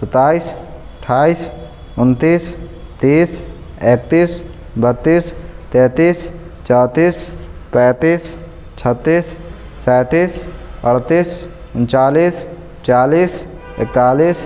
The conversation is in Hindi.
सत्ताईस, अट्ठाईस, उनतीस, तीस, इकतीस, बत्तीस, तैंतीस, चौंतीस, पैंतीस, छत्तीस, सैंतीस, अड़तीस, उनचालीस, चालीस, इकतालीस